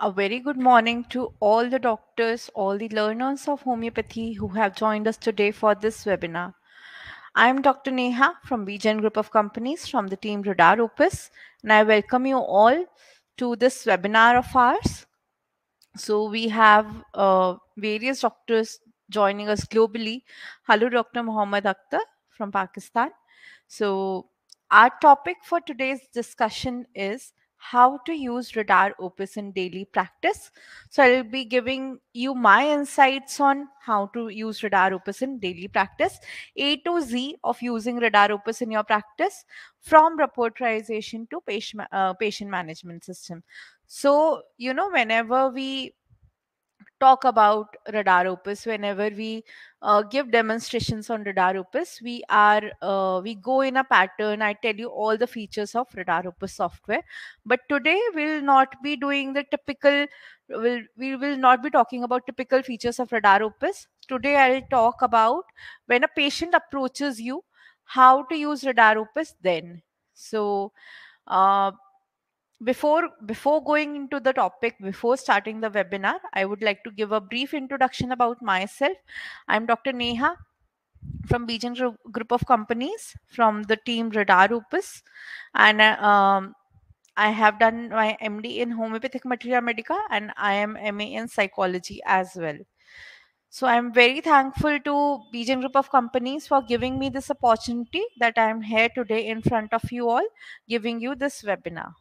A very good morning to all the doctors, all the learners of homeopathy who have joined us today for this webinar. I am Dr. Neha from B Jain Group of Companies from the team Radar Opus, and I welcome you all to this webinar of ours. So we have uh, various doctors joining us globally. Hello, Dr. Mohammad Akhtar from Pakistan. So our topic for today's discussion is how to use radar opus in daily practice. So i'll be giving you my insights on how to use radar opus in daily practice. A to z of using radar opus in your practice from repertorization to patient, uh, patient management system. So you know whenever we talk about radar opus. Whenever we uh, give demonstrations on radar opus we are uh, we go in a pattern. I tell you all the features of radar opus software. But today we'll not be doing the typical will we will not be talking about typical features of radar opus. Today i'll talk about when a patient approaches you how to use radar opus then. So uh, before before going into the topic before starting the webinar i would like to give a brief introduction about myself. I'm dr neha from B Jain group of companies from the team radar opus. And um, i have done my md in homeopathic materia medica and i am ma in psychology as well. So i'm very thankful to B Jain group of companies for giving me this opportunity that i am here today in front of you all giving you this webinar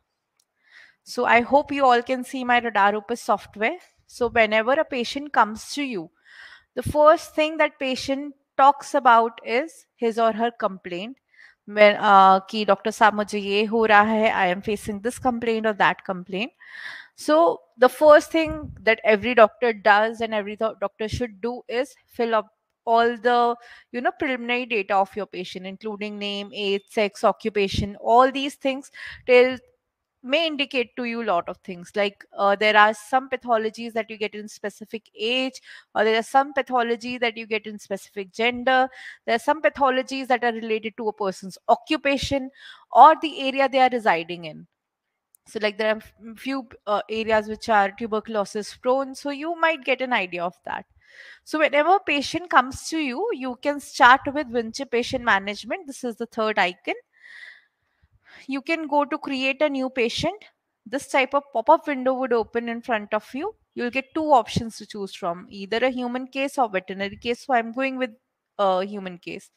so I hope you all can see my RadarOpus software. So whenever a patient comes to you, the first thing that patient talks about is his or her complaint. When, uh, doctor doctor साहब मुझे ये हो रहा है I am facing this complaint और that complaint so the first thing every doctor doctor does and every doctor all the you know preliminary data of your patient including name age sex occupation all these things till may indicate to you a lot of things. Like uh, there are some pathologies that you get in specific age or there are some pathology that you get in specific gender. There are some pathologies that are related to a person's occupation or the area they are residing in. So like there are few uh, areas which are tuberculosis prone so you might get an idea of that. So whenever a patient comes to you you can start with Winchip patient management. This is the third icon you can go to create a new patient. This type of pop-up window would open in front of you. You'll get two options to choose from, either a human case or veterinary case. So I'm going with a human case.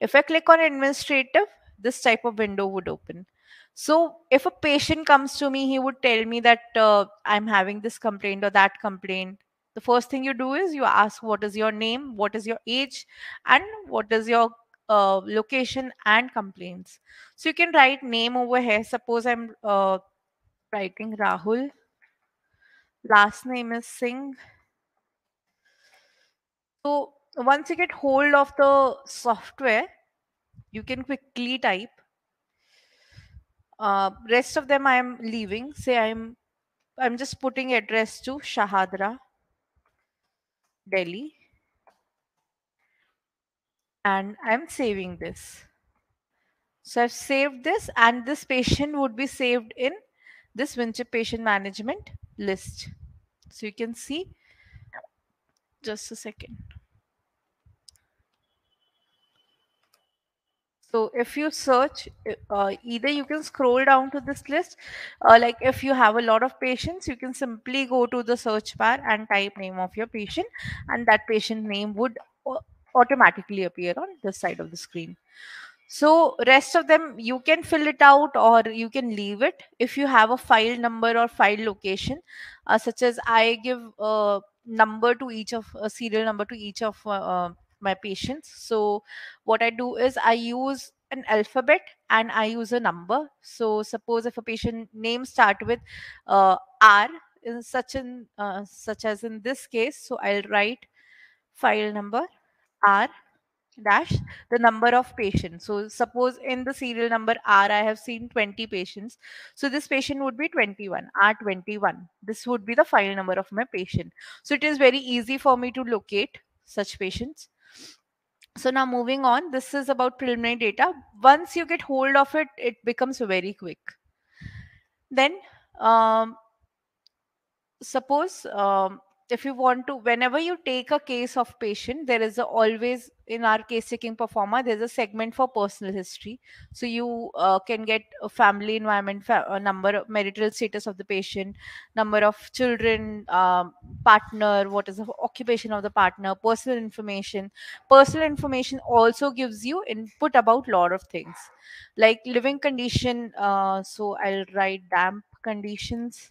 If I click on administrative, this type of window would open. So if a patient comes to me, he would tell me that uh, I'm having this complaint or that complaint. The first thing you do is you ask what is your name, what is your age, and what is your uh, location and complaints. So you can write name over here. Suppose I'm uh, writing Rahul. Last name is Singh. So once you get hold of the software, you can quickly type. Uh, rest of them I am leaving. Say I'm I'm just putting address to Shahdara, Delhi and I'm saving this. So I've saved this and this patient would be saved in this Winchip patient management list. So you can see, just a second. So if you search, uh, either you can scroll down to this list, uh, like if you have a lot of patients, you can simply go to the search bar and type name of your patient and that patient name would uh, automatically appear on this side of the screen. So rest of them you can fill it out or you can leave it. If you have a file number or file location uh, such as i give a number to each of a serial number to each of uh, uh, my patients. So what i do is i use an alphabet and i use a number. So suppose if a patient name start with uh, r in such an uh, such as in this case so i'll write file number r dash the number of patients. So suppose in the serial number R, I have seen 20 patients. So this patient would be 21, R21. This would be the file number of my patient. So it is very easy for me to locate such patients. So now moving on, this is about preliminary data. Once you get hold of it, it becomes very quick. Then um, suppose um, if you want to whenever you take a case of patient there is a, always in our case taking performer there's a segment for personal history. So you uh, can get a family environment fa- a number of marital status of the patient number of children um, partner what is the occupation of the partner personal information. Personal information also gives you input about lot of things. Like living condition uh, so i'll write damp conditions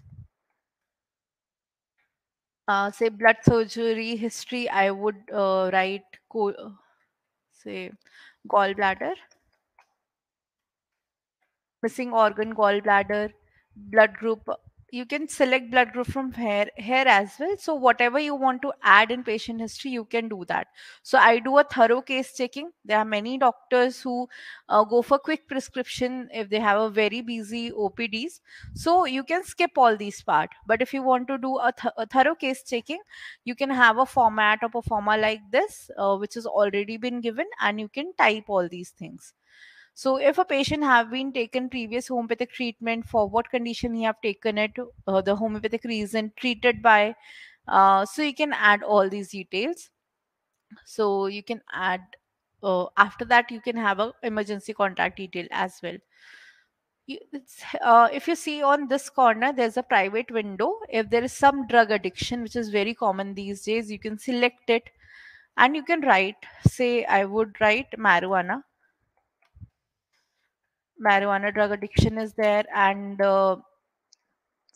uh, say blood surgery history, I would uh, write co- say gallbladder, missing organ gallbladder, blood group. You can select blood group from here here as well. So whatever you want to add in patient history, you can do that. So I do a thorough case checking. There are many doctors who uh, go for quick prescription if they have a very busy OPDs. So you can skip all these part. But if you want to do a, th- a thorough case checking, you can have a format of a format like this, uh, which has already been given, and you can type all these things. So if a patient have been taken previous homeopathic treatment for what condition he have taken it, uh, the homeopathic reason treated by, uh, so you can add all these details. So you can add uh, after that you can have a emergency contact detail as well. You, uh, if you see on this corner, there's a private window. If there is some drug addiction, which is very common these days, you can select it and you can write, say, I would write marijuana marijuana drug addiction is there and uh,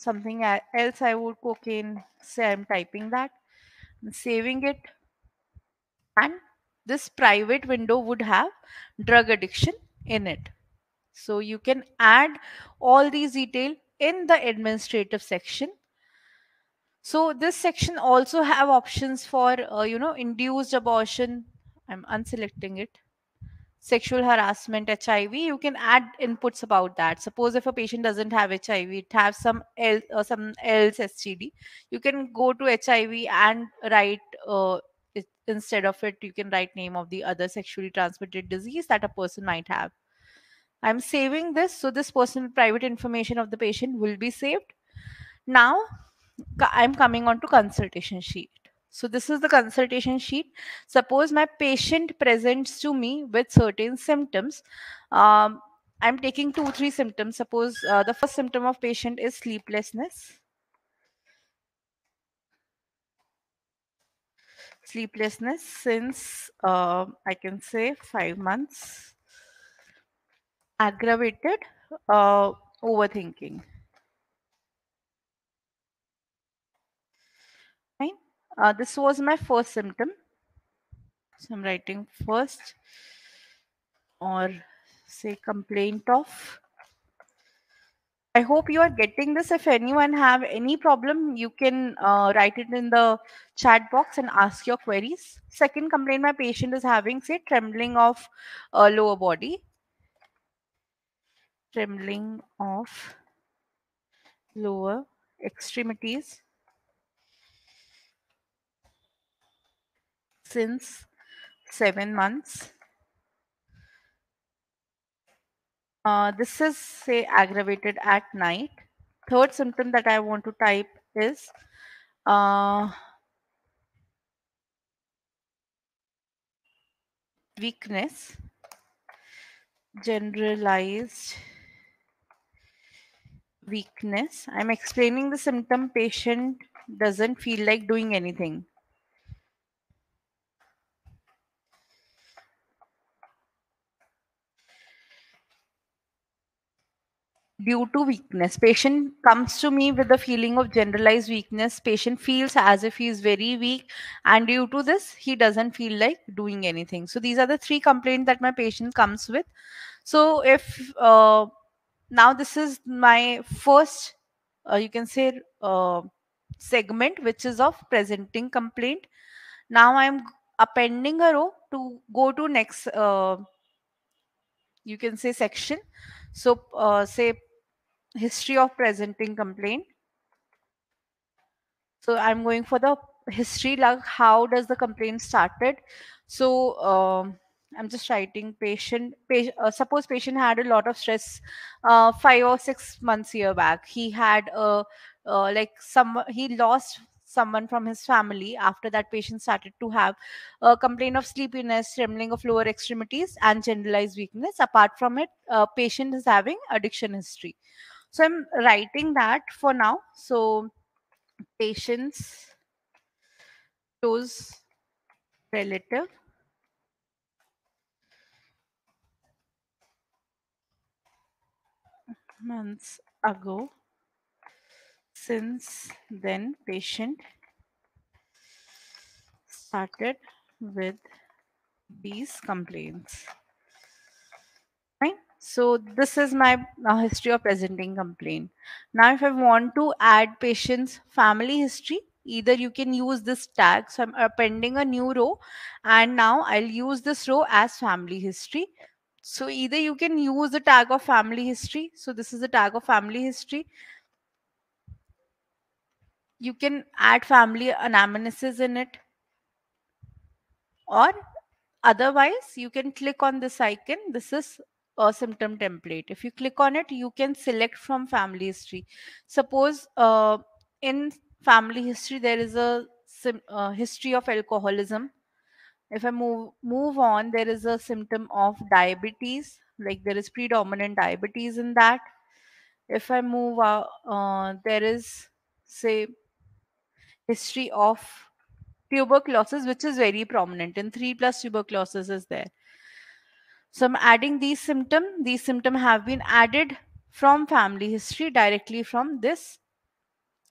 something else i would cocaine say i'm typing that and saving it and this private window would have drug addiction in it. So you can add all these detail in the administrative section. So this section also have options for uh, you know induced abortion. I'm unselecting it sexual harassment hiv you can add inputs about that. Suppose if a patient doesn't have hiv it has some else or some else std you can go to hiv and write uh, it, instead of it you can write name of the other sexually transmitted disease that a person might have. I'm saving this so this personal private information of the patient will be saved. Now I'm coming on to consultation sheet. So this is the consultation sheet. Suppose my patient presents to me with certain symptoms. Um, I'm taking two, three symptoms. Suppose uh, the first symptom of patient is sleeplessness. Sleeplessness since uh, I can say five months. Aggravated uh, overthinking. Fine. Uh, this was my first symptom. So I'm writing first or say complaint of. I hope you are getting this. If anyone have any problem, you can uh, write it in the chat box and ask your queries. Second complaint my patient is having, say, trembling of uh, lower body. Trembling of lower extremities since seven months. Uh, this is say aggravated at night. Third symptom that I want to type is uh, weakness, generalized weakness. I'm explaining the symptom patient doesn't feel like doing anything. Due to weakness. Patient comes to me with a feeling of generalized weakness. Patient feels as if he is very weak and due to this he doesn't feel like doing anything. So these are the three complaints that my patient comes with. So if uh, now this is my first uh, you can say uh, segment which is of presenting complaint. Now i'm appending a row to go to next uh, you can say section. So uh, say history of presenting complaint. So i'm going for the history like how does the complaint started? So um, i'm just writing patient uh, suppose patient had a lot of stress uh, five or six months year back. He had a, uh, like some he lost someone from his family. After that patient started to have a complaint of sleepiness trembling of lower extremities and generalized weakness. Apart from it uh, patient is having addiction history so i'm writing that for now. So patients close relative. Months ago since then patient started with these complaints so this is my uh, history of presenting complaint. Now if i want to add patient's family history either you can use this tag. So i'm appending a new row and now i'll use this row as family history. So either you can use the tag of family history. So this is the tag of family history. You can add family anamnesis in it. Or otherwise you can click on this icon. This is a symptom template. If you click on it you can select from family history. Suppose uh, in family history there is a uh, history of alcoholism. If i move move on there is a symptom of diabetes like there is predominant diabetes in that. If i move out uh, there is say history of tuberculosis which is very prominent in 3 plus tuberculosis is there so i'm adding these symptom. These symptom have been added from family history directly from this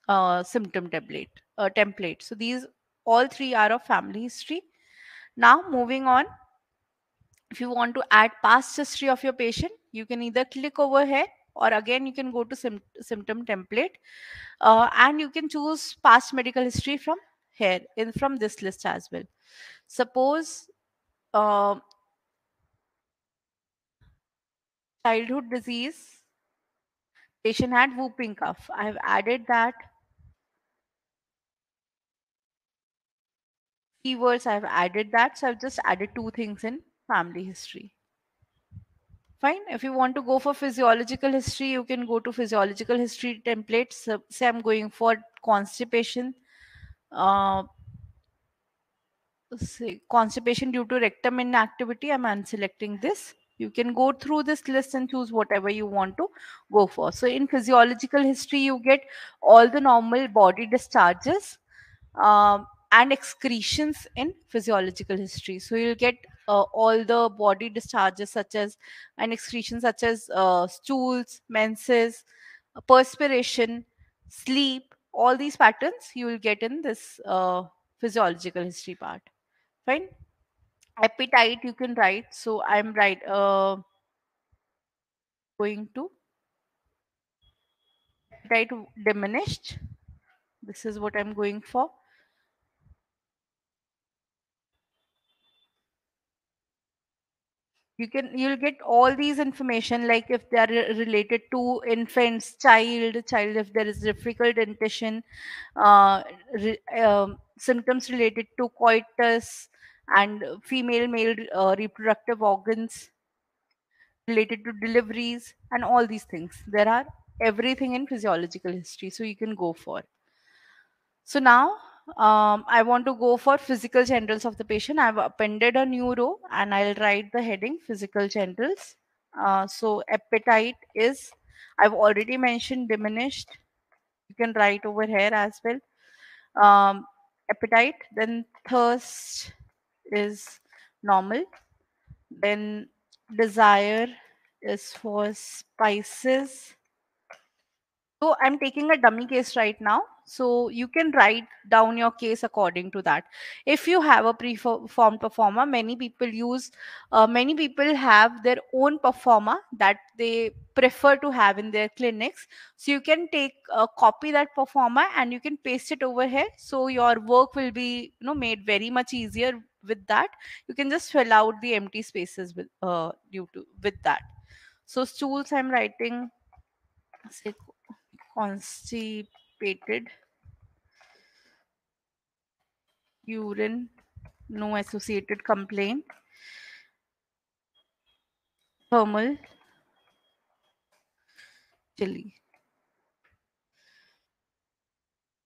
uh, symptom template uh, template. So these all three are of family history. Now moving on. If you want to add past history of your patient you can either click over here or again you can go to sym- symptom template uh, and you can choose past medical history from here in from this list as well. Suppose uh, childhood disease patient had whooping cough. I have added that keywords i've added that. So i've just added two things in family history. Fine. If you want to go for physiological history you can go to physiological history templates so, say i'm going for constipation uh, say constipation due to rectum inactivity. I'm unselecting this you can go through this list and choose whatever you want to go for. So in physiological history you get all the normal body discharges um, and excretions in physiological history. So you'll get uh, all the body discharges such as and excretions such as uh, stools menses perspiration sleep all these patterns you will get in this uh, physiological history part. Fine appetite you can write so i'm right uh going to appetite diminished. This is what i'm going for. You can you'll get all these information like if they are related to infants child child if there is difficult dentition uh, re, um, symptoms related to coitus and female male uh, reproductive organs related to deliveries and all these things there are everything in physiological history so you can go for so now um, I want to go for physical generals of the patient. I've appended a new row and I'll write the heading physical generals Uh, so appetite is, I've already mentioned diminished. You can write over here as well. Um, appetite, then thirst is normal. Then desire is for spices so I'm taking a dummy case right now. So you can write down your case according to that. If you have a preformed performer, many people use, uh, many people have their own performer that they prefer to have in their clinics. So you can take uh, copy that performer and you can paste it over here. So your work will be, you know, made very much easier with that. You can just fill out the empty spaces with uh, due to with that. So stools, I'm writing say constipated urine no associated complaint thermal chilly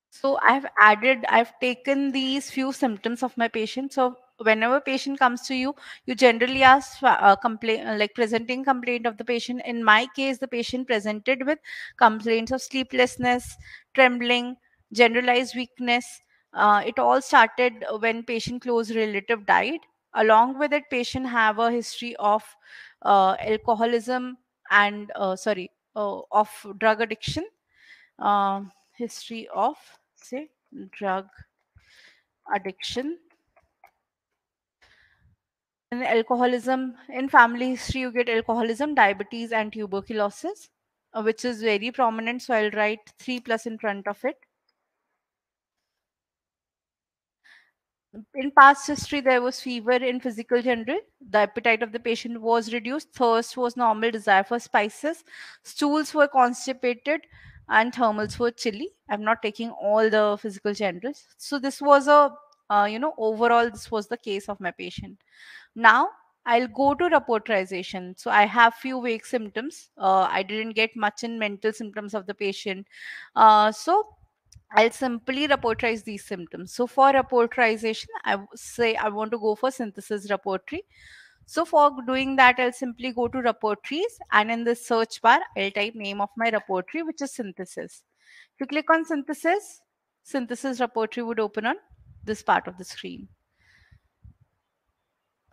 So I've added, I've taken these few symptoms of my patient. So whenever patient comes to you, you generally ask uh, uh, like presenting complaint of the patient. In my case, the patient presented with complaints of sleeplessness, trembling, generalized weakness. Uh, it all started when patient close relative died. Along with it, patient have a history of uh, alcoholism and uh, sorry uh, of drug addiction um, history of say drug addiction and alcoholism in family history you get alcoholism diabetes and tuberculosis uh, which is very prominent so i'll write 3 plus in front of it. In past history there was fever in physical general. The appetite of the patient was reduced. Thirst was normal. Desire for spices. Stools were constipated and thermals were chilly. I'm not taking all the physical generals. So this was a uh, you know overall this was the case of my patient now i'll go to repertorization so i have few vague symptoms uh, i didn't get much in mental symptoms of the patient uh, so I'll simply repertorize these symptoms. So for repertorization, I say I want to go for synthesis repertory. So for doing that, I'll simply go to repertories and in the search bar, I'll type name of my repertory, which is synthesis. If you click on synthesis, synthesis repertory would open on this part of the screen.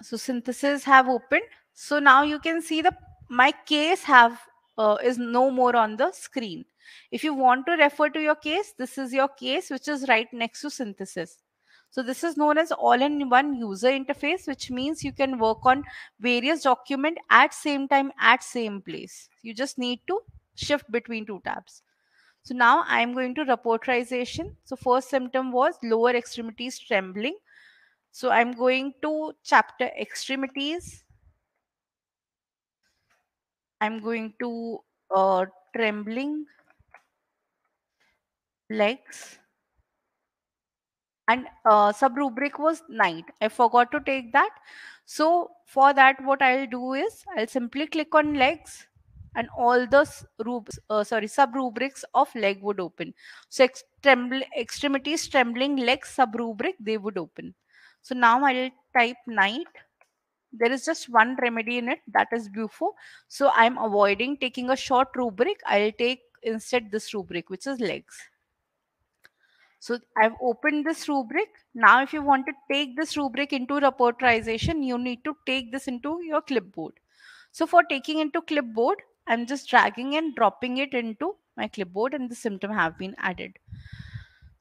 So synthesis have opened. So now you can see the my case have uh, is no more on the screen. If you want to refer to your case, this is your case, which is right next to synthesis. So this is known as all-in-one user interface, which means you can work on various document at same time at same place. You just need to shift between two tabs. So now I am going to repertorization. So first symptom was lower extremities trembling. So I'm going to chapter extremities. I'm going to uh, trembling legs and uh, sub rubric was night. I forgot to take that. So for that, what I'll do is I'll simply click on legs and all the rubs, uh, sorry, sub rubrics of leg would open. So ex- tremble, extremities, trembling legs, sub rubric, they would open. So now I'll type night. There is just one remedy in it that is bufo so i'm avoiding taking a short rubric. I'll take instead this rubric which is legs. So i've opened this rubric. Now if you want to take this rubric into repertorization you need to take this into your clipboard. So for taking into clipboard i'm just dragging and dropping it into my clipboard and the symptom have been added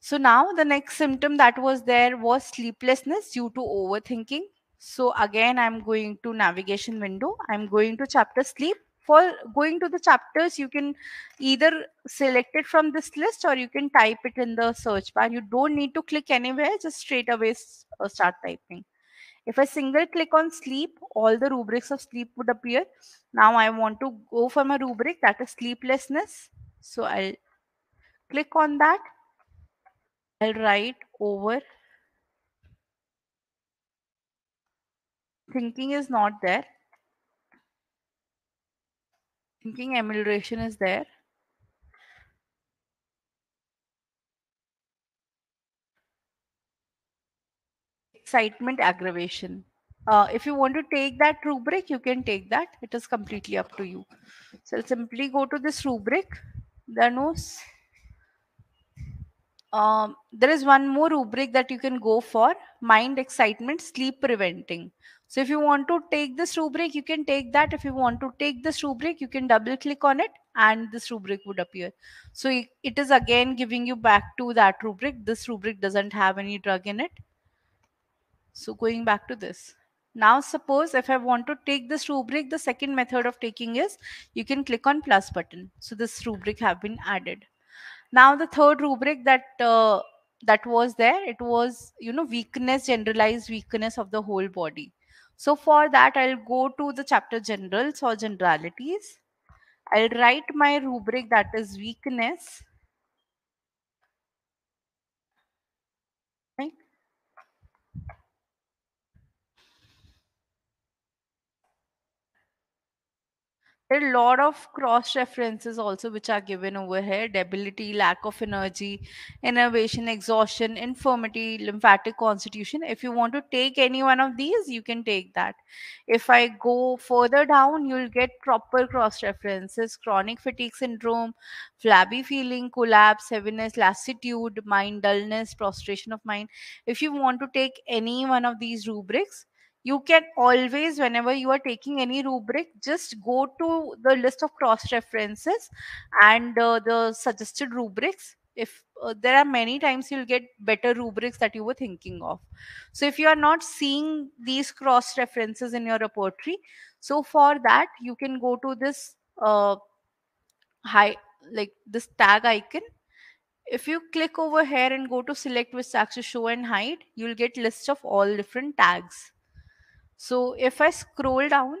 so now the next symptom that was there was sleeplessness due to overthinking. So again, I'm going to navigation window. I'm going to chapter sleep. For going to the chapters, you can either select it from this list or you can type it in the search bar. You don't need to click anywhere, just straight away uh, start typing. If I single click on sleep, all the rubrics of sleep would appear. Now I want to go for my rubric that is sleeplessness. So I'll click on that I'll write over thinking is not there. Thinking amelioration is there. Excitement aggravation. Uh, if you want to take that rubric, you can take that. It is completely up to you. So I'll simply go to this rubric. There are no um, there is one more rubric that you can go for mind excitement sleep preventing. So if you want to take this rubric you can take that. If you want to take this rubric you can double click on it and this rubric would appear. So it is again giving you back to that rubric. This rubric doesn't have any drug in it. So going back to this. Now suppose if i want to take this rubric the second method of taking is you can click on plus button. So this rubric have been added now the third rubric that uh, that was there it was you know weakness generalized weakness of the whole body. So for that i'll go to the chapter generals or generalities. I'll write my rubric that is weakness right There are a lot of cross references also which are given over here debility, lack of energy, innervation, exhaustion, infirmity, lymphatic constitution. If you want to take any one of these, you can take that. If I go further down, you'll get proper cross references chronic fatigue syndrome, flabby feeling, collapse, heaviness, lassitude, mind dullness, prostration of mind. If you want to take any one of these rubrics, you can always whenever you are taking any rubric just go to the list of cross references and uh, the suggested rubrics. If uh, there are many times you'll get better rubrics that you were thinking of. So if you are not seeing these cross references in your repertory so for that you can go to this uh, high like this tag icon. If you click over here and go to select which tags to show and hide you'll get lists of all different tags so if I scroll down,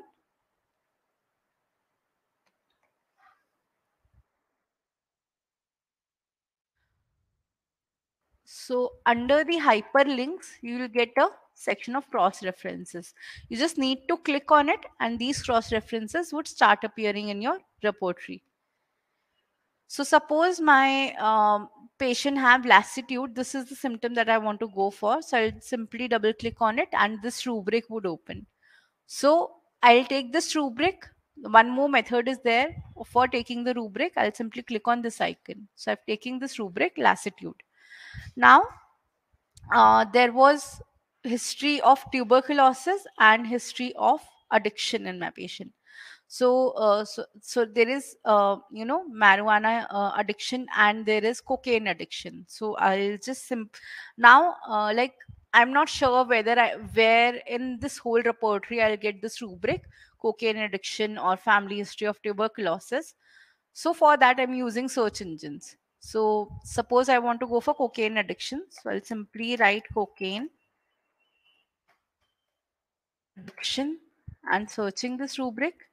so under the hyperlinks, you will get a section of cross references. You just need to click on it and these cross references would start appearing in your repertory. So suppose my um, patient have lassitude. This is the symptom that I want to go for. So I'll simply double click on it and this rubric would open. So I'll take this rubric. One more method is there for taking the rubric. I'll simply click on this icon. So I'm taking this rubric lassitude. Now, uh, there was history of tuberculosis and history of addiction in my patient. So, uh, so, so there is, uh, you know, marijuana uh, addiction and there is cocaine addiction. So I'll just sim- now, uh, like I'm not sure whether I where in this whole repertory I'll get this rubric cocaine addiction or family history of tuberculosis. So for that I'm using search engines. So suppose I want to go for cocaine addiction. So I'll simply write cocaine addiction and searching this rubric.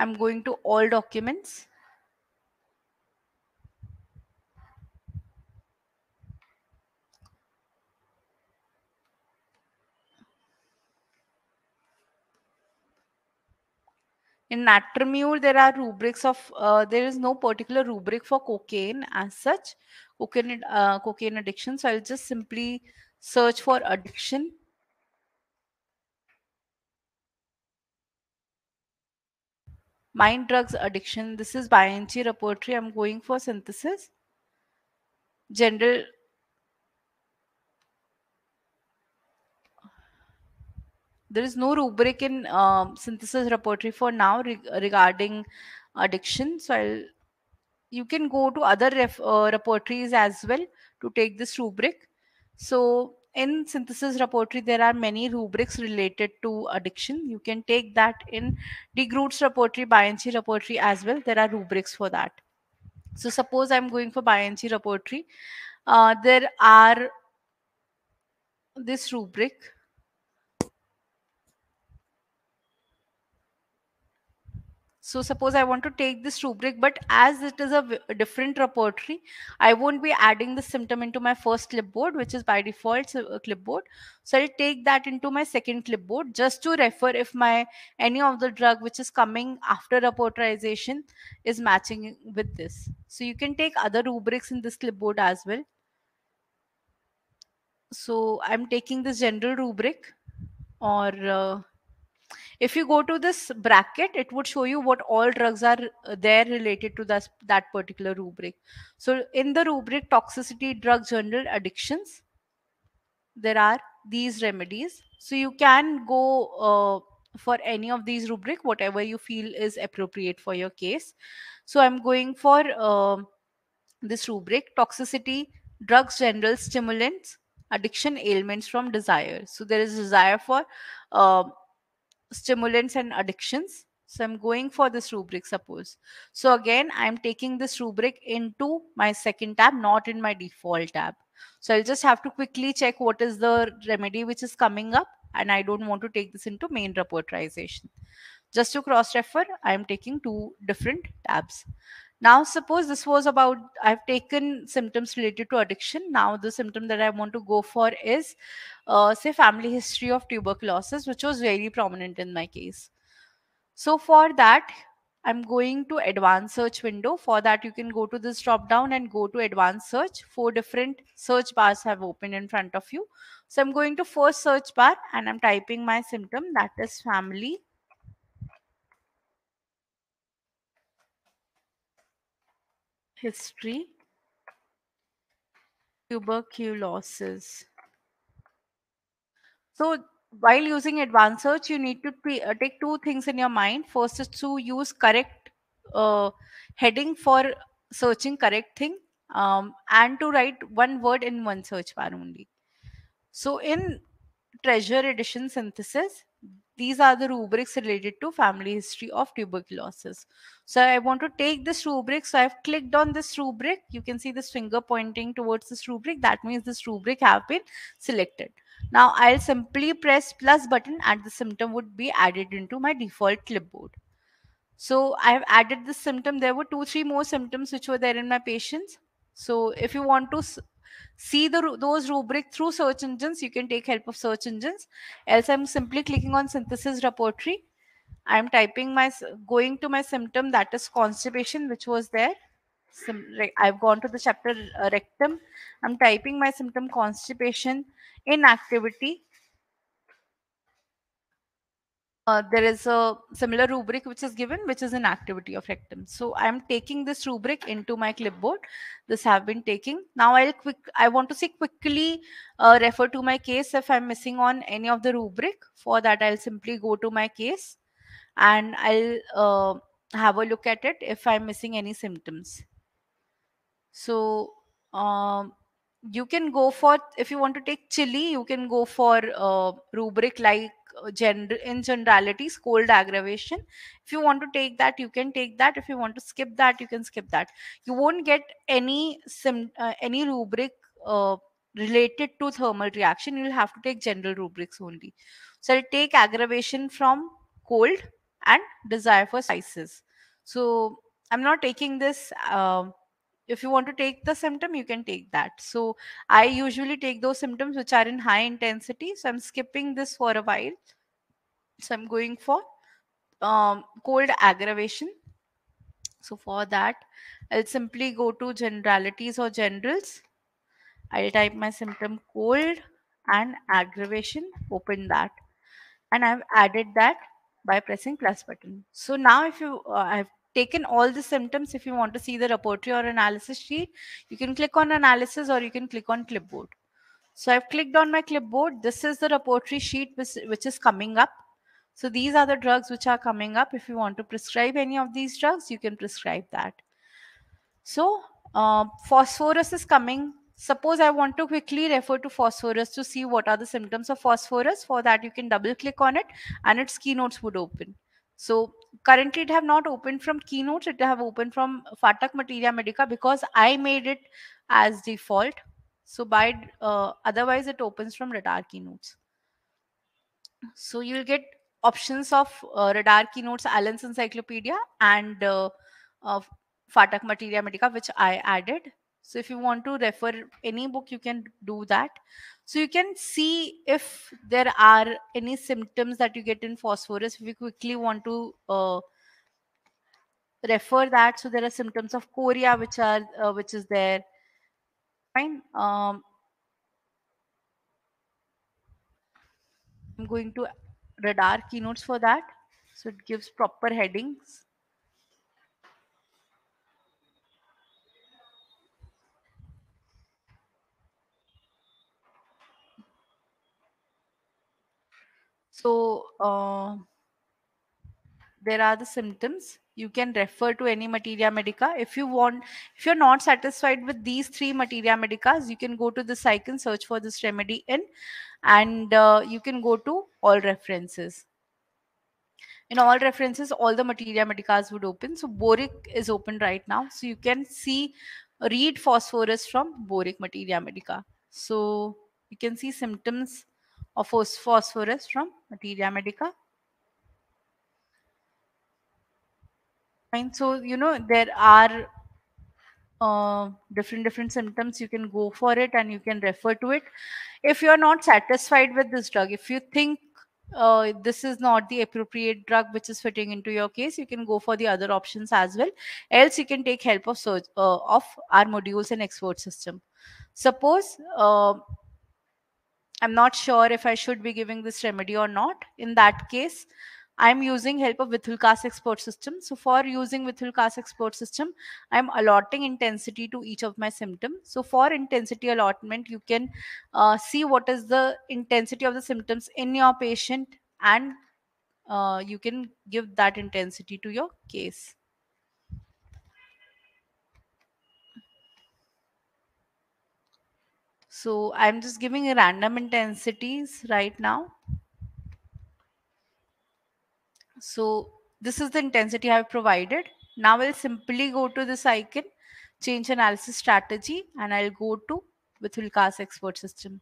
I'm going to all documents. In Natramure, there are rubrics of, uh, there is no particular rubric for cocaine as such, cocaine, uh, cocaine addiction. So I'll just simply search for addiction. Mind drugs addiction. This is BioNG repertory. I'm going for synthesis. General there is no rubric in um, synthesis repertory for now re- regarding addiction so I'll, you can go to other ref, uh, repertories as well to take this rubric so in synthesis repertory there are many rubrics related to addiction. You can take that in degroots repertory BioNG repertory as well. There are rubrics for that. So suppose i'm going for BioNG repertory uh, there are this rubric So suppose I want to take this rubric, but as it is a different repertory, I won't be adding the symptom into my first clipboard, which is by default a clipboard. So I'll take that into my second clipboard just to refer if my any of the drug which is coming after repertorization is matching with this. So you can take other rubrics in this clipboard as well. So I'm taking this general rubric or uh, if you go to this bracket it would show you what all drugs are uh, there related to that, that particular rubric. So in the rubric toxicity drug general addictions there are these remedies. So you can go uh, for any of these rubric whatever you feel is appropriate for your case. So i'm going for um this rubric toxicity drugs general stimulants addiction ailments from desire. So there is desire for um stimulants and addictions. So I'm going for this rubric, suppose. So again, I'm taking this rubric into my second tab, not in my default tab. So I'll just have to quickly check what is the remedy which is coming up and I don't want to take this into main repertorization. Just to cross refer, I'm taking two different tabs. Now, suppose this was about, I've taken symptoms related to addiction. Now, the symptom that I want to go for is, uh, say, family history of tuberculosis, which was very prominent in my case. So for that, I'm going to advanced search window. For that, you can go to this drop down and go to advanced search. Four different search bars have opened in front of you. So I'm going to first search bar and I'm typing my symptom that is family history tuberculosis. So while using advanced search, you need to uh, take two things in your mind. First is to use correct uh, heading for searching correct thing um, and to write one word in one search bar only. So in treasure edition synthesis, these are the rubrics related to family history of tuberculosis. So I want to take this rubric. So I've clicked on this rubric. You can see this finger pointing towards this rubric. That means this rubric have been selected. Now I'll simply press plus button and the symptom would be added into my default clipboard. So I've added this symptom. There were two, three more symptoms which were there in my patients. So if you want to see the those rubric through search engines, you can take help of search engines. Else I'm simply clicking on synthesis repertory. I'm typing my, going to my symptom that is constipation, which was there. I've gone to the chapter uh, rectum. I'm typing my symptom constipation, inactivity, uh, there is a similar rubric which is given, which is an activity of rectum. So I'm taking this rubric into my clipboard. This have been taking. Now I'll quick. I want to see quickly uh, refer to my case if I'm missing on any of the rubric. For that, I'll simply go to my case, and I'll uh, have a look at it if I'm missing any symptoms. So um, you can go for if you want to take chilly, you can go for uh, rubric like gender in generalities cold aggravation. If you want to take that you can take that. If you want to skip that you can skip that. You won't get any sim uh, any rubric uh, related to thermal reaction. You'll have to take general rubrics only. So i'll take aggravation from cold and desire for spices. So i'm not taking this uh, if you want to take the symptom you can take that. So i usually take those symptoms which are in high intensity. So i'm skipping this for a while. So i'm going for um, cold aggravation. So for that i'll simply go to generalities or generals. I'll type my symptom cold and aggravation open that. And i've added that by pressing plus button. So now if you uh, i've taken all the symptoms. If you want to see the repertory or analysis sheet you can click on analysis or you can click on clipboard. So i've clicked on my clipboard. This is the repertory sheet which, which is coming up. So these are the drugs which are coming up. If you want to prescribe any of these drugs you can prescribe that. So uh, phosphorus is coming. Suppose i want to quickly refer to phosphorus to see what are the symptoms of phosphorus. For that you can double click on it and its keynotes would open so currently it have not opened from keynotes, it have opened from Phatak Materia Medica because I made it as default. So by uh, otherwise it opens from radar keynotes. So you'll get options of uh, radar keynotes, Allen's encyclopedia and uh, uh, Phatak Materia Medica, which I added. So if you want to refer any book, you can do that. So you can see if there are any symptoms that you get in phosphorus. If you quickly want to uh, refer that, so there are symptoms of chorea which are uh, which is there. Fine. Um, I'm going to radar keynotes for that. So it gives proper headings. So uh, there are the symptoms. You can refer to any materia medica. If you want, if you're not satisfied with these three materia medicas, you can go to the icon, search for this remedy in, and uh, you can go to all references. In all references, all the materia medicas would open. So Boericke is open right now. So you can see, read phosphorus from Boericke materia medica. So you can see symptoms of phosphorus from materia medica. Fine. So, you know, there are uh, different different symptoms you can go for it and you can refer to it if you're not satisfied with this drug if you think uh, this is not the appropriate drug which is fitting into your case you can go for the other options as well else you can take help of uh, of our modules and expert system suppose uh, i'm not sure if i should be giving this remedy or not in that case I'm using help of Vithoulkas expert system. So for using Vithoulkas expert system, I'm allotting intensity to each of my symptoms. So for intensity allotment, you can uh, see what is the intensity of the symptoms in your patient and uh, you can give that intensity to your case. So I'm just giving a random intensities right now. So this is the intensity I've provided. Now I'll simply go to this icon, change analysis strategy, and I'll go to Vithoulkas expert system.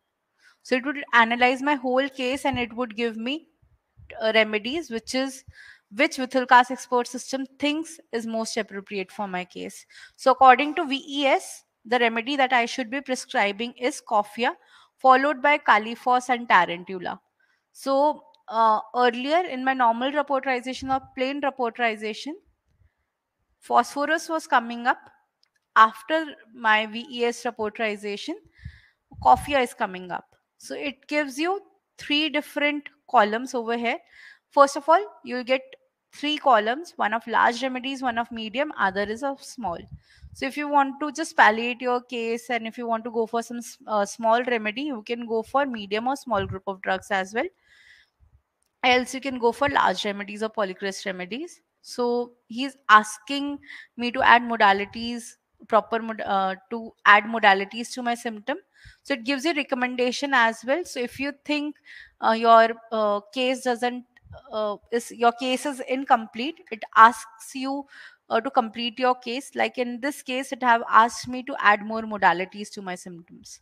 So it would analyze my whole case and it would give me uh, remedies, which is which Vithoulkas expert system thinks is most appropriate for my case. So according to VES, the remedy that I should be prescribing is Coffea, followed by Kali phos and Tarantula. So uh, earlier in my normal repertorization or plain repertorization, phosphorus was coming up. After my VES repertorization, Coffea is coming up. So it gives you three different columns over here. First of all, you'll get three columns, one of large remedies, one of medium, other is of small. So if you want to just palliate your case and if you want to go for some uh, small remedy, you can go for medium or small group of drugs as well. Else you can go for large remedies or polycrest remedies. So he's asking me to add modalities proper mod, uh, to add modalities to my symptom. So it gives you recommendation as well. So if you think uh, your uh, case doesn't uh, is your case is incomplete it asks you uh, to complete your case like in this case it have asked me to add more modalities to my symptoms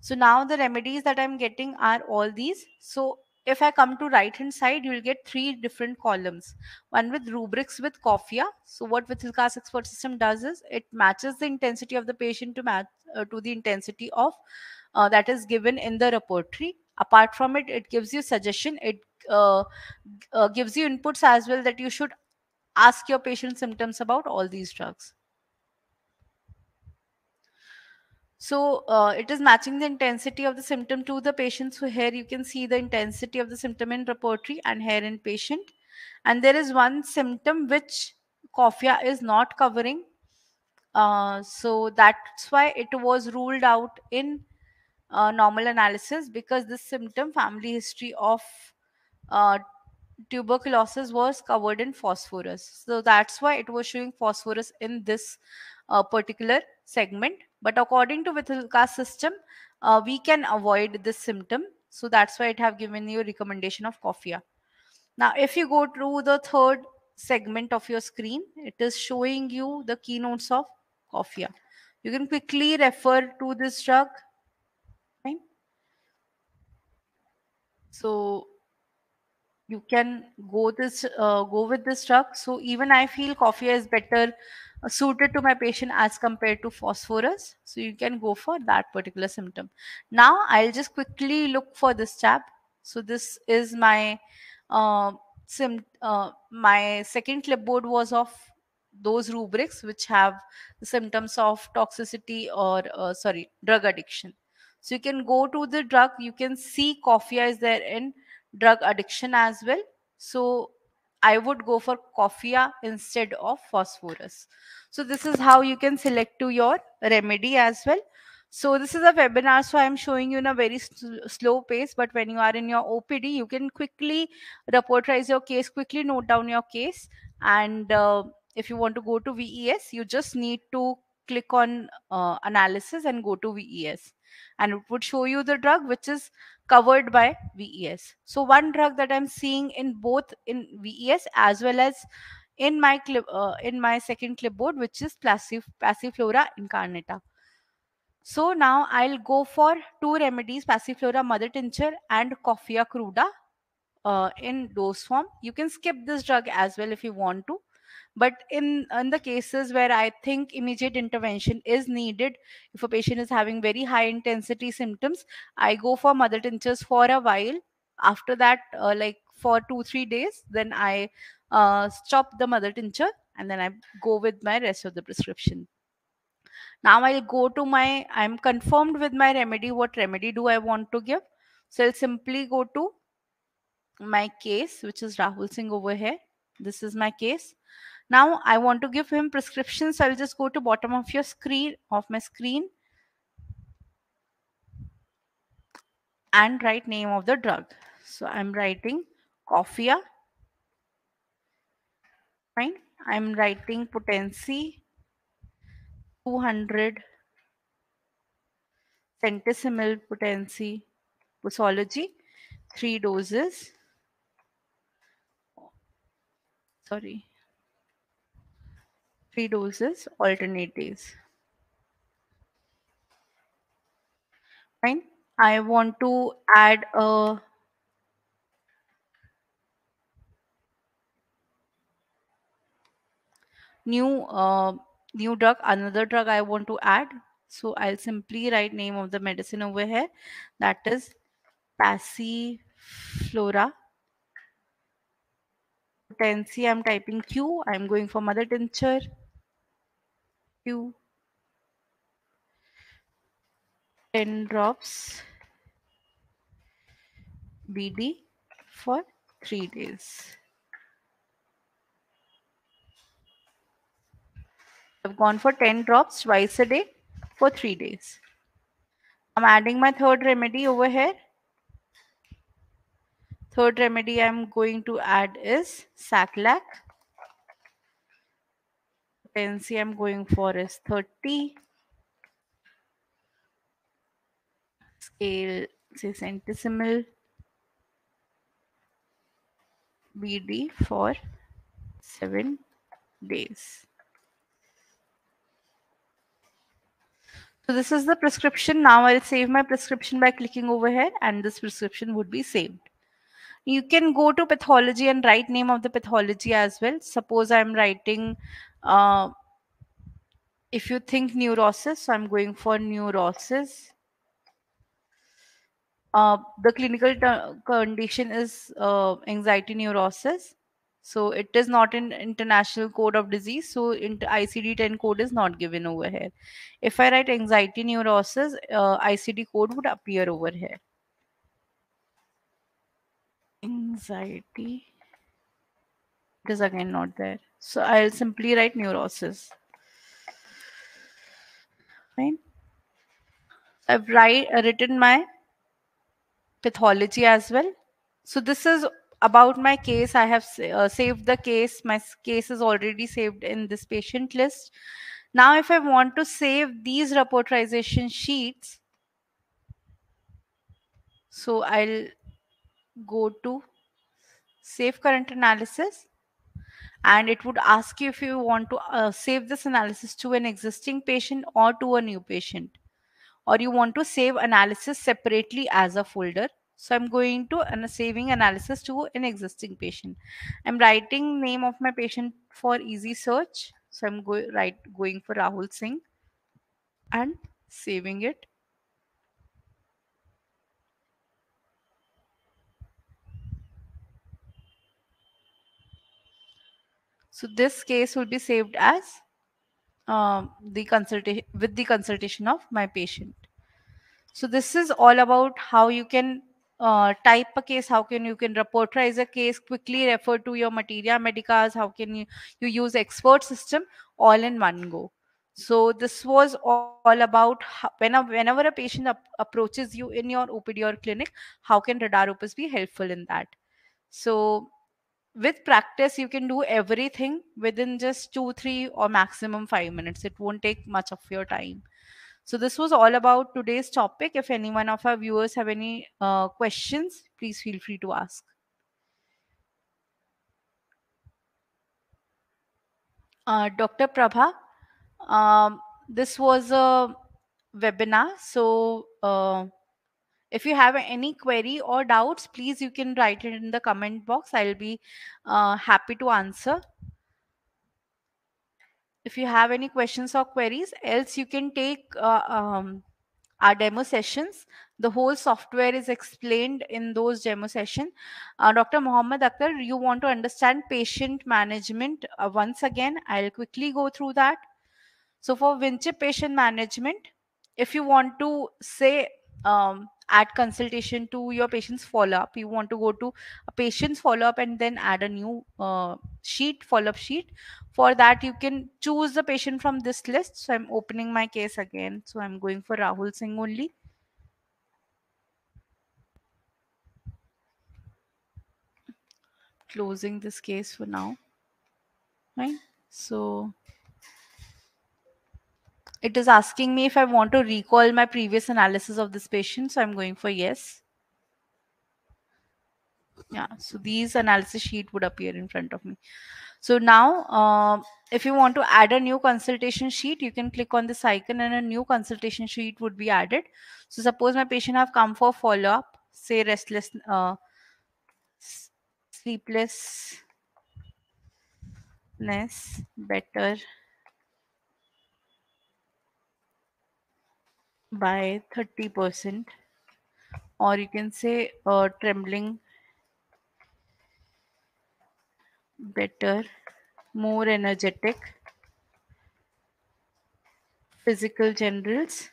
so now the remedies that i'm getting are all these so if I come to right hand side, you will get three different columns. One with rubrics with Coffea. So what Vithoulkas expert system does is it matches the intensity of the patient to match uh, to the intensity of uh, that is given in the repertory. Apart from it, it gives you suggestion. It uh, uh gives you inputs as well that you should ask your patient symptoms about all these drugs. So uh, it is matching the intensity of the symptom to the patient. So here you can see the intensity of the symptom in repertory and here in patient. And there is one symptom which Coffea is not covering. Uh, so that's why it was ruled out in uh, normal analysis because this symptom family history of uh, tuberculosis was covered in phosphorus. So that's why it was showing phosphorus in this uh, particular segment. But according to Vithoulkas system, uh, we can avoid this symptom. So that's why it have given you recommendation of Coffea. Now, if you go to the third segment of your screen, it is showing you the keynotes of Coffea. You can quickly refer to this drug. Right? So you can go this uh, go with this drug. So even i feel coffee is better uh, suited to my patient as compared to phosphorus. So you can go for that particular symptom. Now i'll just quickly look for this tab. So this is my uh, sim uh, my second clipboard was of those rubrics which have the symptoms of toxicity or uh, sorry drug addiction. So you can go to the drug. You can see coffee is there in drug addiction as well. So I would go for Coffea instead of phosphorus. So this is how you can select to your remedy as well. So this is a webinar, so I'm showing you in a very slow pace, but when you are in your OPD, you can quickly repertorize your case, quickly note down your case. And uh, if you want to go to VES, you just need to click on uh, analysis and go to VES. And it would show you the drug which is covered by VES. So one drug that I'm seeing in both in VES as well as in my clip uh, in my second clipboard, which is Passiflora incarnata. So now I'll go for two remedies, Passiflora mother tincture and Coffea cruda uh, in dose form. You can skip this drug as well if you want to but in in the cases where i think immediate intervention is needed if a patient is having very high intensity symptoms i go for mother tinctures for a while. After that uh, like for two three days then i uh, stop the mother tincture and then i go with my rest of the prescription. Now i'll go to my i'm confirmed with my remedy. What remedy do i want to give? So i'll simply go to my case which is rahul singh over here. This is my case now i want to give him prescription so i'll just go to bottom of your screen of my screen. And write name of the drug. So i'm writing coffea. Fine. I'm writing potency 200 centesimal potency posology three doses. Sorry three doses alternate days. Fine. I want to add a new uh, new drug. Another drug i want to add. So i'll simply write name of the medicine over here. That is passiflora potency i'm typing q. I'm going for mother tincture q. 10 drops. Bd for 3 days. I've gone for 10 drops twice a day for 3 days. I'm adding my third remedy over here. Third remedy I'm going to add is Saclac. Potency I'm going for is 30. Scale say centesimal. BD for 7 days. So this is the prescription. Now I'll save my prescription by clicking over here and this prescription would be saved. You can go to pathology and write name of the pathology as well. Suppose I'm writing, uh, if you think neurosis, so I'm going for neurosis. Uh, the clinical condition is uh, anxiety neurosis. So it is not an international code of disease. So ICD-10 code is not given over here. If I write anxiety neurosis, uh, ICD code would appear over here. Anxiety it is again not there. So I'll simply write neurosis. Fine. I've write, uh, written my pathology as well. So this is about my case i have uh, saved the case my case is already saved in this patient list now if i want to save these repertorization sheets so i'll go to save current analysis and it would ask you if you want to uh, save this analysis to an existing patient or to a new patient or you want to save analysis separately as a folder so I'm going to a saving analysis to an existing patient. I'm writing name of my patient for easy search. So I'm going right going for Rahul Singh and saving it. So this case will be saved as um, the consultation with the consultation of my patient. So this is all about how you can uh, type a case how can you can repertorize a case quickly refer to your materia medicas how can you, you use expert system all in one go so this was all about how, whenever, whenever a patient ap approaches you in your opd or clinic how can RadarOpus be helpful in that so with practice you can do everything within just two three or maximum five minutes it won't take much of your time so this was all about today's topic. If any one of our viewers have any uh, questions, please feel free to ask. Uh, Dr. Prabha, um, this was a webinar. So uh, if you have any query or doubts, please you can write it in the comment box. I'll be uh, happy to answer if you have any questions or queries else you can take uh, um, our demo sessions. The whole software is explained in those demo session. Uh, Dr. Mohammed Akhtar, you want to understand patient management. Uh, once again, I'll quickly go through that. So for Winchip patient management, if you want to say um, add consultation to your patient's follow-up, you want to go to a patient's follow-up and then add a new uh, sheet, follow-up sheet. For that, you can choose the patient from this list. So I'm opening my case again. So I'm going for Rahul Singh only. Closing this case for now. Right. So it is asking me if I want to recall my previous analysis of this patient. So I'm going for yes. Yeah, so these analysis sheet would appear in front of me. So now, uh, if you want to add a new consultation sheet, you can click on this icon and a new consultation sheet would be added. So suppose my patient have come for follow-up, say restless, uh, sleeplessness, better by 30% or you can say uh, trembling better more energetic physical generals.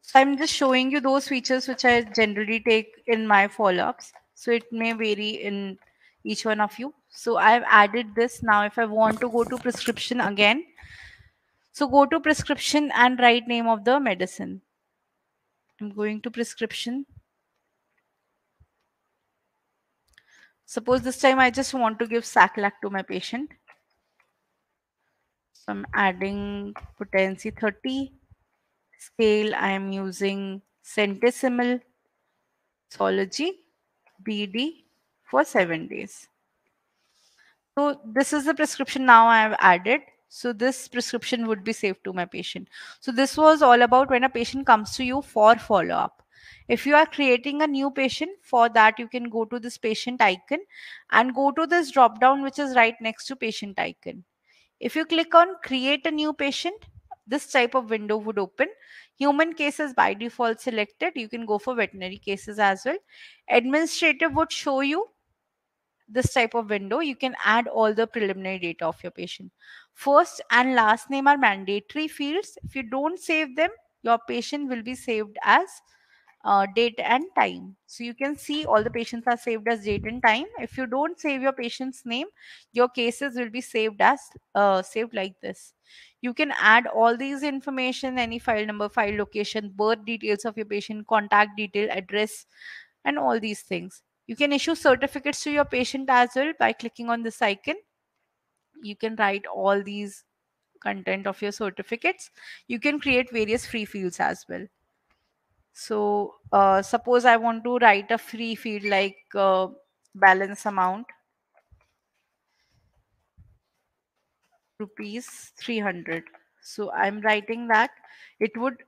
So i'm just showing you those features which i generally take in my follow-ups. So it may vary in each one of you. So i've added this. Now if i want to go to prescription again so go to prescription and write name of the medicine. I'm going to prescription. Suppose this time I just want to give Saclac to my patient. So I'm adding potency 30. Scale, I am using centesimal Sology BD for seven days. So this is the prescription now I have added. So this prescription would be safe to my patient. So this was all about when a patient comes to you for follow-up. If you are creating a new patient, for that you can go to this patient icon and go to this drop down which is right next to patient icon. If you click on create a new patient, this type of window would open. Human cases by default selected. You can go for veterinary cases as well. Administrative would show you this type of window, you can add all the preliminary data of your patient. First and last name are mandatory fields. If you don't save them, your patient will be saved as uh, date and time. So you can see all the patients are saved as date and time. If you don't save your patient's name, your cases will be saved as uh, saved like this. You can add all these information, any file number, file location, birth details of your patient, contact detail, address, and all these things. You can issue certificates to your patient as well by clicking on this icon. You can write all these content of your certificates. You can create various free fields as well. So uh, suppose I want to write a free field like uh, balance amount rupees 300. So I'm writing that it would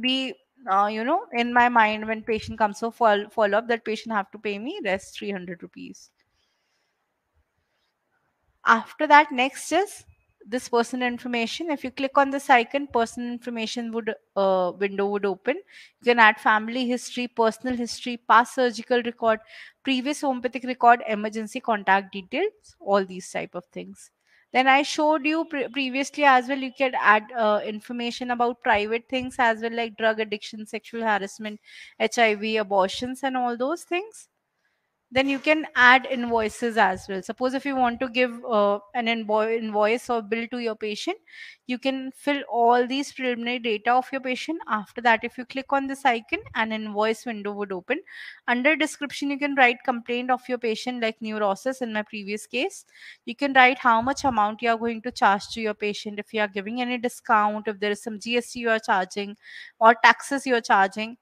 be uh, you know in my mind when patient comes for follow, up that patient have to pay me rest 300 rupees. After that next is this person information. If you click on this icon person information would uh, window would open. You can add family history personal history past surgical record previous homeopathic record emergency contact details all these type of things then i showed you pre- previously as well you can add uh, information about private things as well like drug addiction sexual harassment hiv abortions and all those things then you can add invoices as well. Suppose if you want to give uh, an invo- invoice or bill to your patient you can fill all these preliminary data of your patient. After that if you click on this icon an invoice window would open. Under description you can write complaint of your patient like neurosis in my previous case. You can write how much amount you are going to charge to your patient if you are giving any discount if there is some gst you are charging or taxes you are charging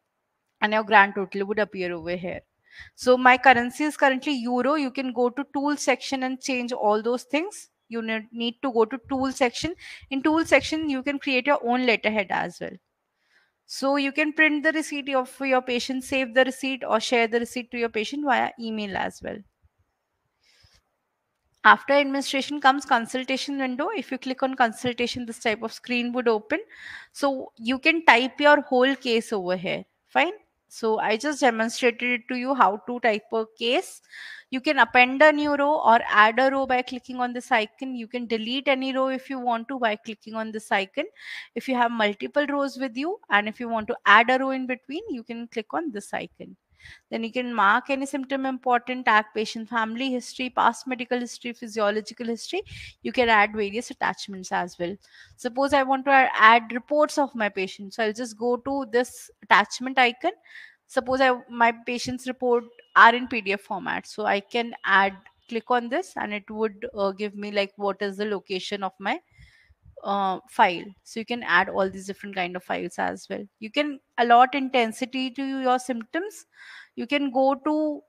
and your grand total would appear over here so my currency is currently euro. You can go to tool section and change all those things. You need to go to tool section. In tool section, you can create your own letterhead as well. So you can print the receipt of your patient, save the receipt or share the receipt to your patient via email as well. after administration comes consultation window if you click on consultation this type of screen would open so you can type your whole case over here fine so i just demonstrated it to you how to type a case. You can append a new row or add a row by clicking on this icon. You can delete any row if you want to by clicking on this icon. If you have multiple rows with you and if you want to add a row in between you can click on this icon then you can mark any symptom important, tag patient family history, past medical history, physiological history. You can add various attachments as well. Suppose I want to add reports of my patient. So I'll just go to this attachment icon. Suppose I, my patient's report are in PDF format. So I can add, click on this and it would uh, give me like what is the location of my uh, file. So you can add all these different kind of files as well. You can allot intensity to your symptoms. You can go to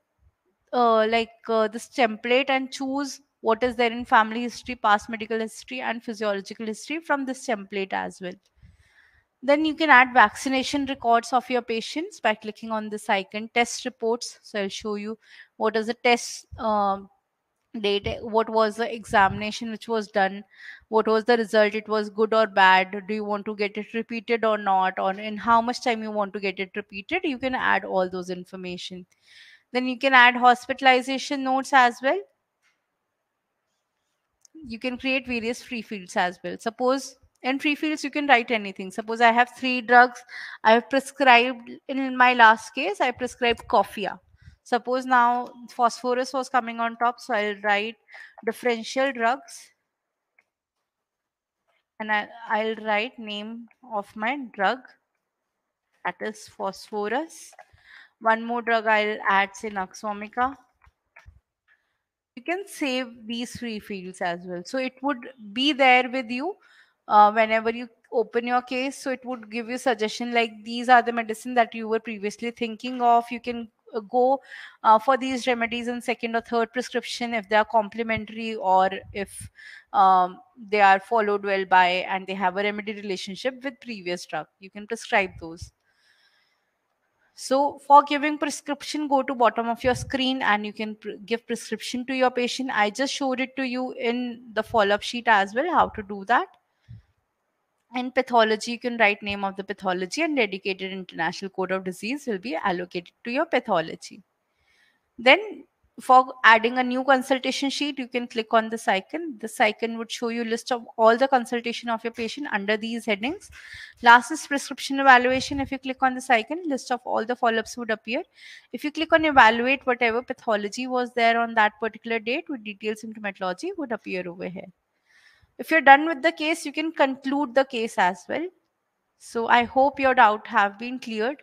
uh, like uh, this template and choose what is there in family history past medical history and physiological history from this template as well. Then you can add vaccination records of your patients by clicking on this icon test reports. So i'll show you what is the test um, date what was the examination which was done what was the result it was good or bad do you want to get it repeated or not or in how much time you want to get it repeated you can add all those information. Then you can add hospitalization notes as well. You can create various free fields as well. Suppose in free fields you can write anything. Suppose i have three drugs i have prescribed in my last case i prescribed coffea suppose now phosphorus was coming on top so i'll write differential drugs. And I, i'll write name of my drug that is phosphorus. One more drug i'll add say nux vomica. You can save these three fields as well. So it would be there with you uh, whenever you open your case. So it would give you suggestion like these are the medicine that you were previously thinking of. You can go uh, for these remedies in second or third prescription if they are complementary or if um, they are followed well by and they have a remedy relationship with previous drug you can prescribe those so for giving prescription, go to bottom of your screen and you can pr- give prescription to your patient. I just showed it to you in the follow-up sheet as well, how to do that. In pathology, you can write name of the pathology and dedicated international code of disease will be allocated to your pathology. Then for adding a new consultation sheet, you can click on this icon. This icon would show you list of all the consultation of your patient under these headings. Last is prescription evaluation. If you click on this icon, list of all the follow-ups would appear. If you click on evaluate, whatever pathology was there on that particular date with detailed symptomatology would appear over here. If you're done with the case, you can conclude the case as well. So I hope your doubt have been cleared.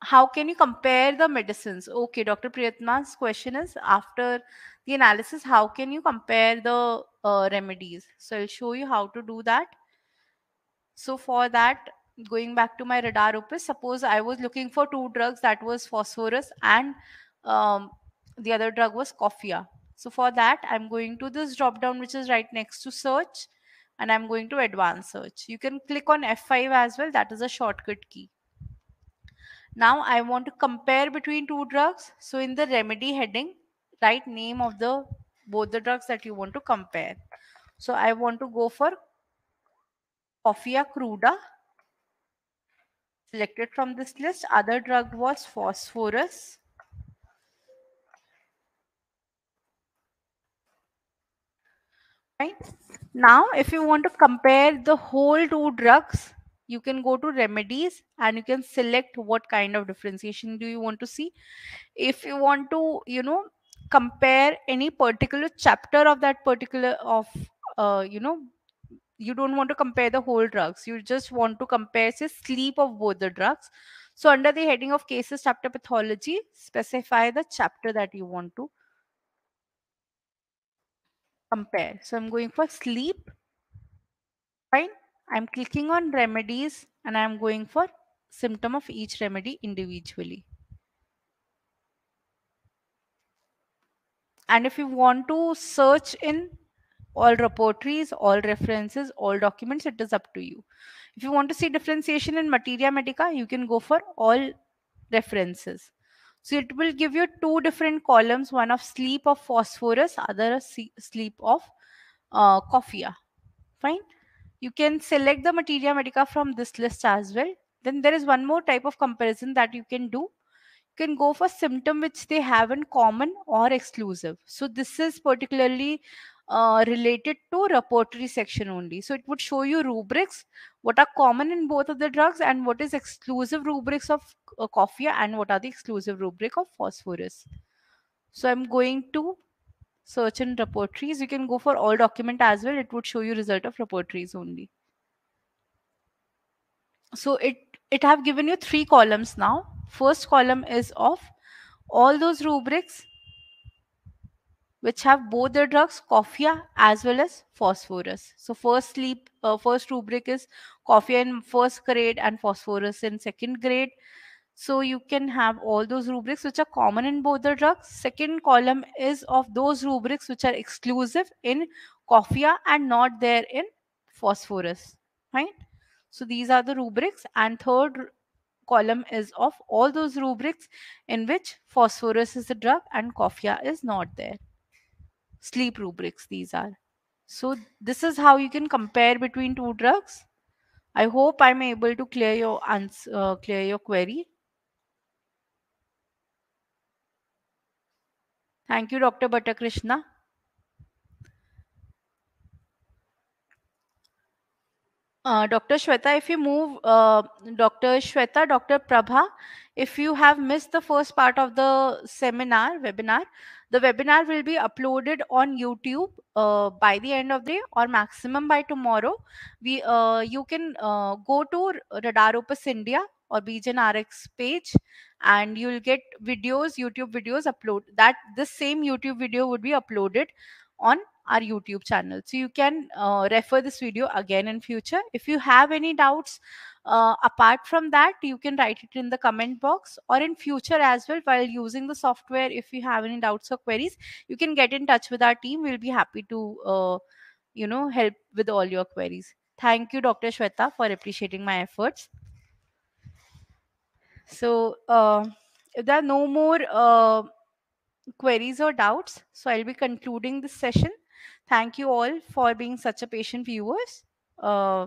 how can you compare the medicines okay dr priyatma's question is after the analysis how can you compare the uh, remedies so i'll show you how to do that so for that going back to my RadarOpus suppose i was looking for two drugs that was phosphorus and um, the other drug was coffea so for that i'm going to this drop down which is right next to search and i'm going to advanced search you can click on f5 as well that is a shortcut key now I want to compare between two drugs. So in the remedy heading, write name of the both the drugs that you want to compare. So I want to go for Coffea cruda. Selected from this list. Other drug was phosphorus. Right. Now, if you want to compare the whole two drugs, you can go to remedies and you can select what kind of differentiation do you want to see. If you want to you know compare any particular chapter of that particular of uh, you know you don't want to compare the whole drugs. You just want to compare say sleep of both the drugs. So under the heading of cases chapter pathology specify the chapter that you want to compare so i'm going for sleep fine I'm clicking on remedies and I'm going for symptom of each remedy individually. And if you want to search in all repertories, all references, all documents, it is up to you. If you want to see differentiation in materia medica, you can go for all references. So it will give you two different columns, one of sleep of phosphorus, other sleep of uh. Fine. You can select the materia medica from this list as well. Then there is one more type of comparison that you can do You can go for symptom which they have in common or exclusive. So this is particularly uh, related to repertory section only. So it would show you rubrics, what are common in both of the drugs and what is exclusive rubrics of uh, coffea and what are the exclusive rubric of phosphorus. So I'm going to search in repertories. You can go for all document as well. It would show you result of repertories only. So it, it have given you three columns now first column is of all those rubrics which have both the drugs coffea as well as phosphorus. So first sleep, uh, first rubric is coffea in first grade and phosphorus in second grade. So you can have all those rubrics which are common in both the drugs. Second column is of those rubrics which are exclusive in coffea and not there in phosphorus. Right? So these are the rubrics and third column is of all those rubrics in which phosphorus is the drug and coffea is not there. Sleep rubrics, these are. So this is how you can compare between two drugs. I hope I'm able to clear your answer, uh, clear your query. Thank you, Dr. Bhattakrishna. Uh, Dr. Shweta, if you move, uh, Dr. Shweta, Dr. Prabha, if you have missed the first part of the seminar, webinar, the webinar will be uploaded on YouTube uh, by the end of the day or maximum by tomorrow. We, uh, you can uh, go to RadarOpus India or B Jain Rx page and you'll get videos, YouTube videos upload that this same YouTube video would be uploaded on our YouTube channel. So you can uh, refer this video again in future. If you have any doubts, uh, apart from that, you can write it in the comment box or in future as well while using the software. If you have any doubts or queries, you can get in touch with our team. We'll be happy to, uh, you know, help with all your queries. Thank you, Dr. Shweta, for appreciating my efforts. So, uh, if there are no more uh, queries or doubts, so I'll be concluding this session. Thank you all for being such a patient viewers. Uh,